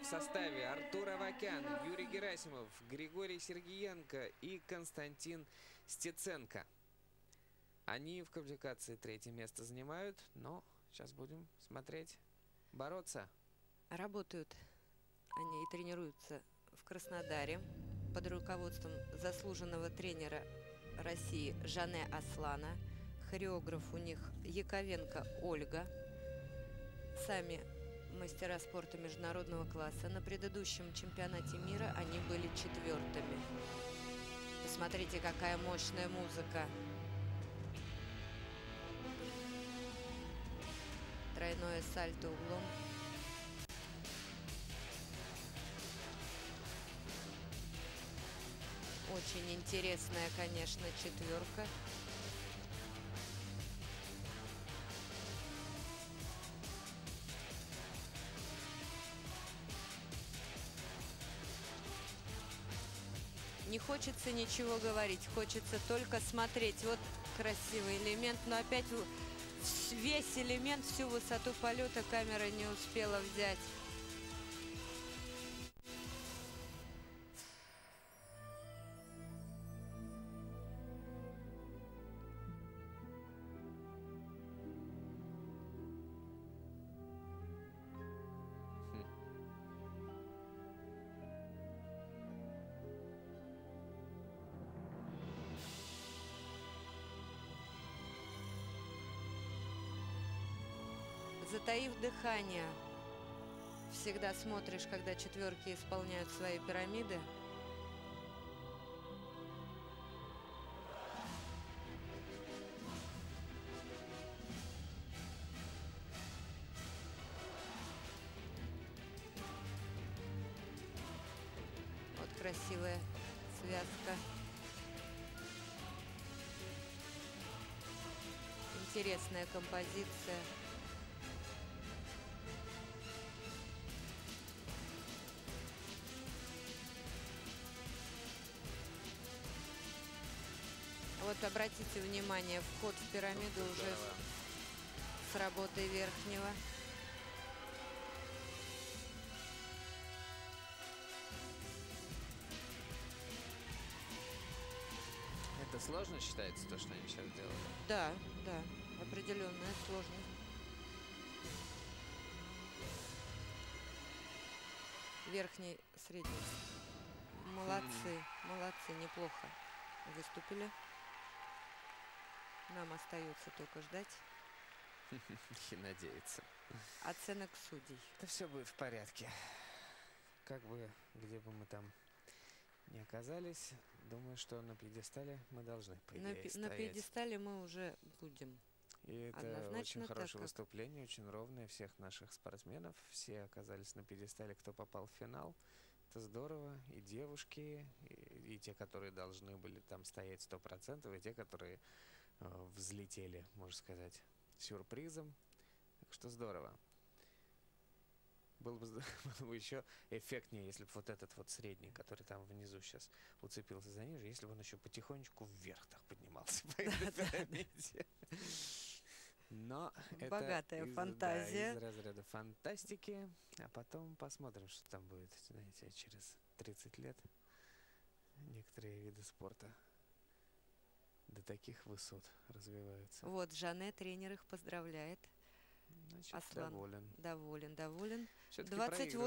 в составе Артур Авакян, Юрий Герасимов, Григорий Сергиенко и Константин Стеценко. Они в квалификации третье место занимают, но сейчас будем смотреть, бороться. Работают они и тренируются в Краснодаре под руководством заслуженного тренера России Жане Аслана. Хореограф у них Яковенко Ольга. Сами мастера спорта международного класса. На предыдущем чемпионате мира они были четвертыми. Посмотрите, какая мощная музыка. Тройное сальто углом. Очень интересная, конечно, четверка. Не хочется ничего говорить, хочется только смотреть. Вот красивый элемент, но опять весь элемент, всю высоту полета камера не успела взять. Затаив дыхание, всегда смотришь, когда четверки исполняют свои пирамиды. Вот красивая связка. Интересная композиция. Вот обратите внимание, вход в пирамиду уже с работой верхнего. Это сложно считается, то, что они сейчас делали? Да, да, определенная сложность. Верхний, средний. Молодцы, молодцы, неплохо выступили. Нам остается только ждать. И надеяться. Оценок судей. Да все будет в порядке. Как бы, где бы мы там не оказались, думаю, что на пьедестале мы должны, по на, идее, на пьедестале мы уже будем. И это очень хорошее так, выступление, очень ровное всех наших спортсменов. Все оказались на пьедестале, кто попал в финал. Это здорово. И девушки, и, и те, которые должны были там стоять сто процентов, и те, которые взлетели, можно сказать, сюрпризом. Так что здорово. Было бы, было бы еще эффектнее, если бы вот этот вот средний, который там внизу сейчас уцепился за ниже, если бы он еще потихонечку вверх так поднимался по этой пирамиде. Но Богатая это фантазия. Из, да, из разряда фантастики. А потом посмотрим, что там будет, знаете, через 30 лет. Некоторые виды спорта до таких высот развиваются. Вот, Жанне, тренер их поздравляет. Значит, Аслан доволен. Доволен, доволен. 28